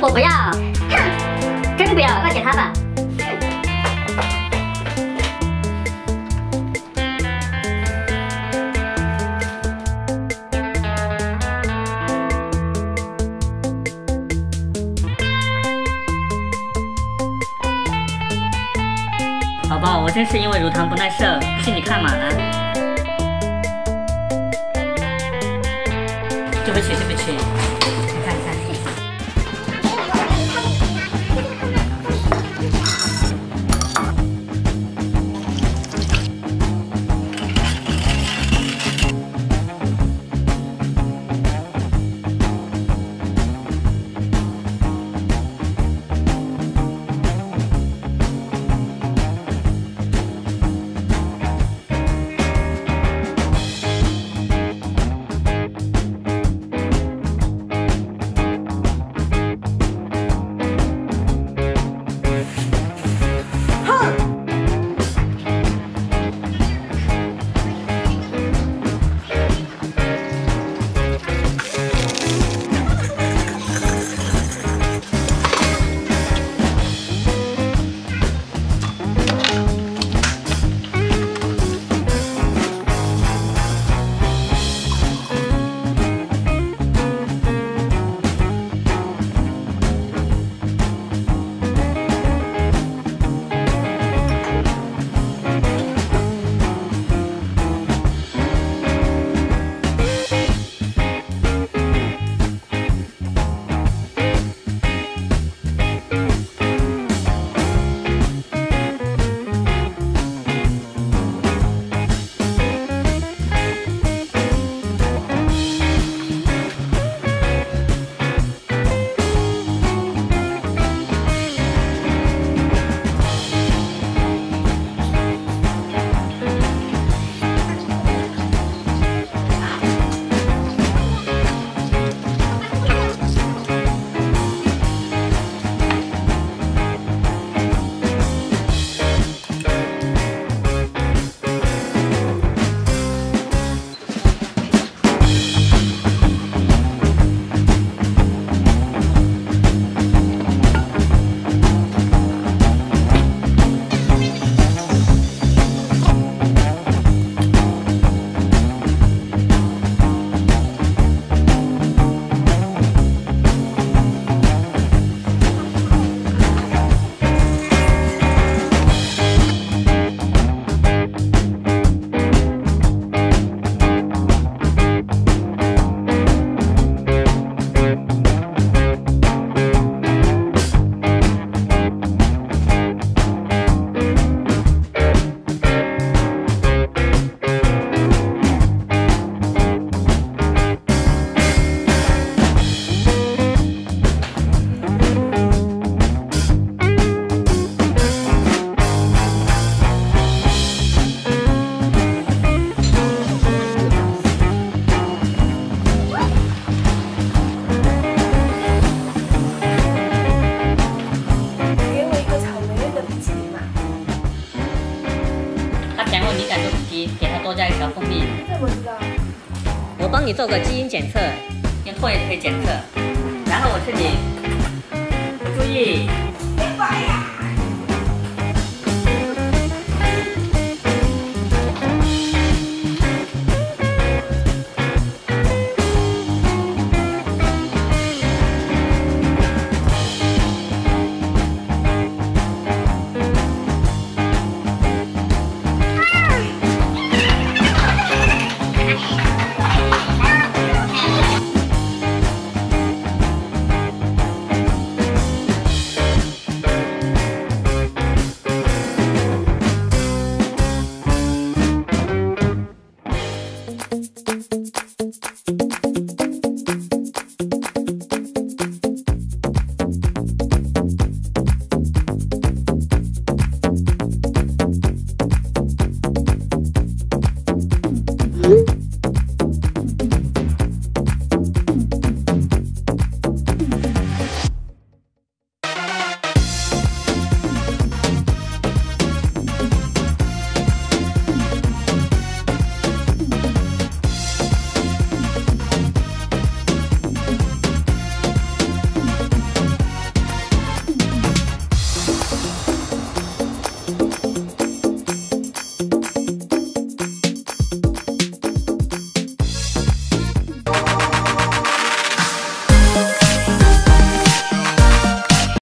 我不要，哼，真不要，快给他吧。宝宝，我真是因为乳糖不耐受，替你看码了。对不起，对不起，你看，你看。你做个基因检测，用唾液可以检测。然后我是你，注意。